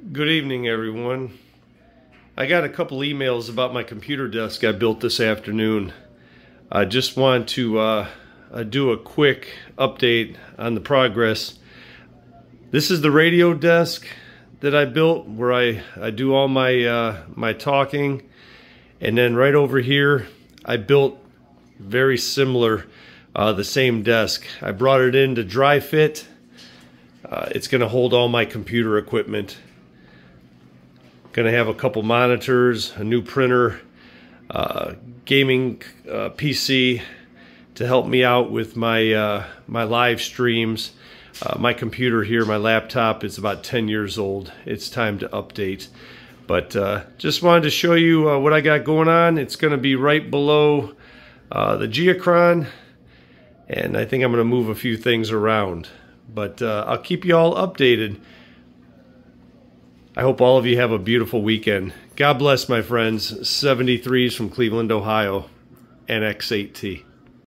Good evening, everyone. I got a couple emails about my computer desk I built this afternoon. I just want to uh, uh, do a quick update on the progress. This is the radio desk that I built where I, I do all my, uh, my talking. And then right over here, I built very similar, uh, the same desk. I brought it in to dry fit. Uh, it's going to hold all my computer equipment. Going to have a couple monitors, a new printer, uh, gaming uh, PC to help me out with my uh, my live streams. Uh, my computer here, my laptop, is about 10 years old. It's time to update. But uh, just wanted to show you uh, what I got going on. It's going to be right below the Geochron. And I think I'm going to move a few things around. But I'll keep you all updated. I hope all of you have a beautiful weekend. God bless, my friends. 73s from Cleveland, Ohio, NX8T.